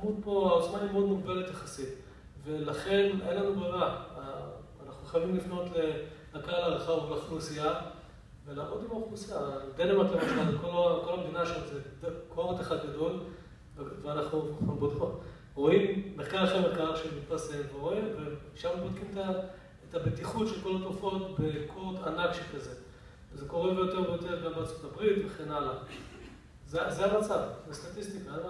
הכמות פה, העוצמה היא מאוד מוגבלת יחסית, ולכן אין לנו ברירה. אה, אנחנו חייבים לפנות לקהל הרחב ולאוכלוסייה, ולעבוד עם האוכלוסייה. דנמרק למשל, כל כל המדינה שם זה קוהורט אחד גדול, ואנחנו רואים מחקר אחרי מחקר שמתפרסם, ורואים, ושם בודקים את הבטיחות של כל התרופות בקוהורט ענק שכזה. וזה קורה יותר ויותר גם בארצות הברית וכן הלאה. זה זה המצב, זה סטטיסטיקה, אין מה